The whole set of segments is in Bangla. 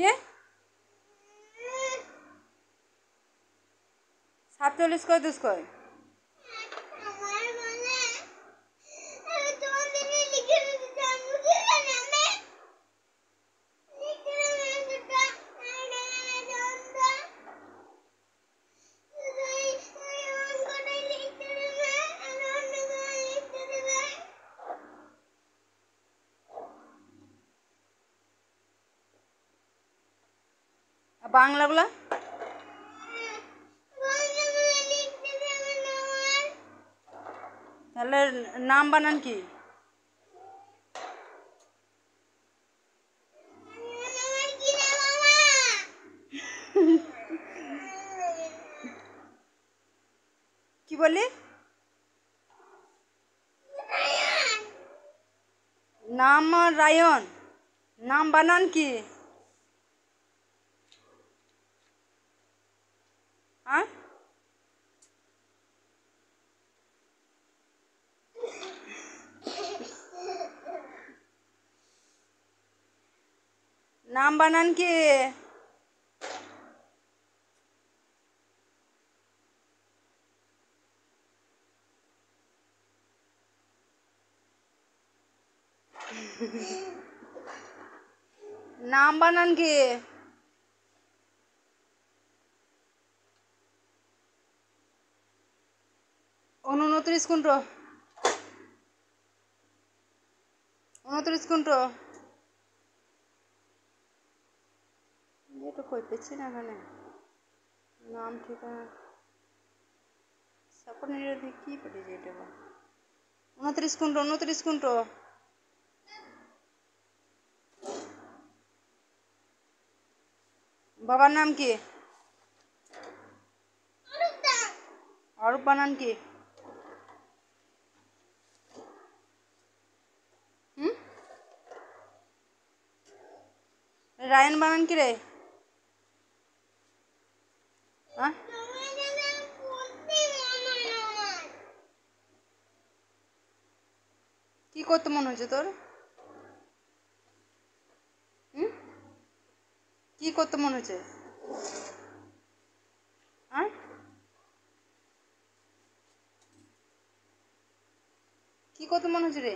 কে? সাতচল্লিশ কয় দুশ কয় বাংলাগুলা? তাহলে নাম বানান কি? কি বলি নাম রায়ন। নাম বানান কি হ্যাঁ নাম বানান কি? নাম বানান কি? উনত্রিশ কোনটো উনত্রিশ কোনটো কই পেছি না এখানে? নাম, ঠিকানা? সাপোর্ট নিয়ে কি পেটেছে এটা বা উনত্রিশ কোনটো উনত্রিশ কোনটো বাবার নাম কি? অরূপ বানান কি? রায়ন বানান কি রে? কি করতে মনে হচ্ছে তোর? কি করতে মনে হচ্ছে কি করতে মনে হচ্ছে রে?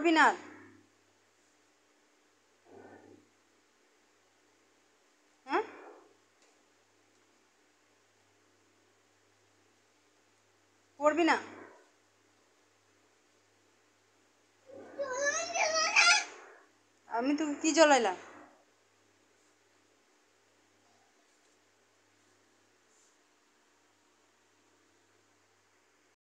পড়বি না? করবি হ্যাঁ? করবি না? আমি তো কি জ্বলাইলাম?